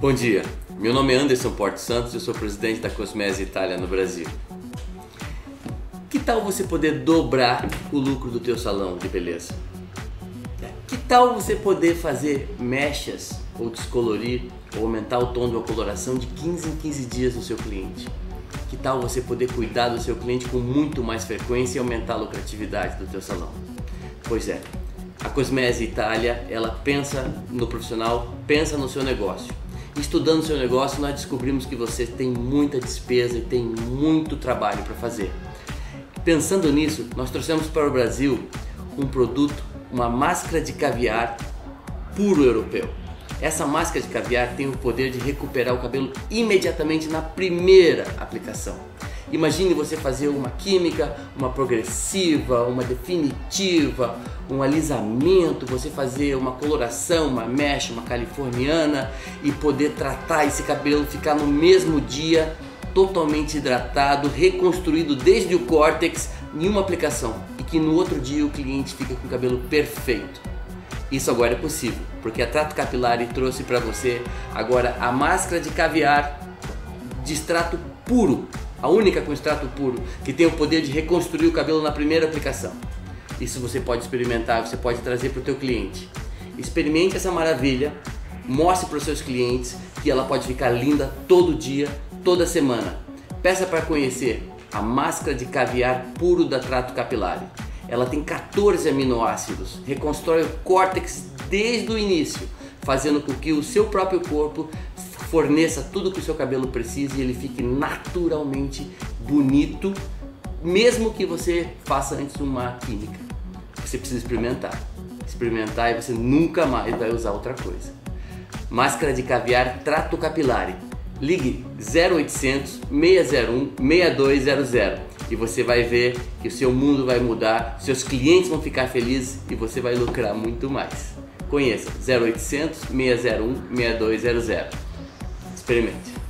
Bom dia, meu nome é Anderson Porto Santos, eu sou presidente da Cosmese Itália no Brasil. Que tal você poder dobrar o lucro do teu salão de beleza? Que tal você poder fazer mechas ou descolorir ou aumentar o tom de uma coloração de 15 em 15 dias no seu cliente? Que tal você poder cuidar do seu cliente com muito mais frequência e aumentar a lucratividade do teu salão? Pois é, a Cosmese Itália, ela pensa no profissional, pensa no seu negócio. Estudando seu negócio, nós descobrimos que você tem muita despesa e tem muito trabalho para fazer. Pensando nisso, nós trouxemos para o Brasil um produto, uma máscara de caviar puro europeu. Essa máscara de caviar tem o poder de recuperar o cabelo imediatamente na primeira aplicação. Imagine você fazer uma química, uma progressiva, uma definitiva, um alisamento, você fazer uma coloração, uma mesh, uma californiana e poder tratar esse cabelo ficar no mesmo dia totalmente hidratado, reconstruído desde o córtex em uma aplicação e que no outro dia o cliente fica com o cabelo perfeito. Isso agora é possível, porque a Trato Capilar trouxe para você agora a máscara de caviar de extrato puro, a única com extrato puro que tem o poder de reconstruir o cabelo na primeira aplicação. Isso você pode experimentar, você pode trazer para o teu cliente. Experimente essa maravilha, mostre para os seus clientes que ela pode ficar linda todo dia, toda semana. Peça para conhecer a máscara de caviar puro da Trato Capilar. Ela tem 14 aminoácidos, reconstrói o córtex desde o início, fazendo com que o seu próprio corpo forneça tudo que o seu cabelo precisa e ele fique naturalmente bonito, mesmo que você faça antes uma química. Você precisa experimentar. Experimentar e você nunca mais vai usar outra coisa. Máscara de caviar Trato Capilari. Ligue 0800 601 6200 e você vai ver que o seu mundo vai mudar, seus clientes vão ficar felizes e você vai lucrar muito mais. Conheça 0800 601 6200. Experimente.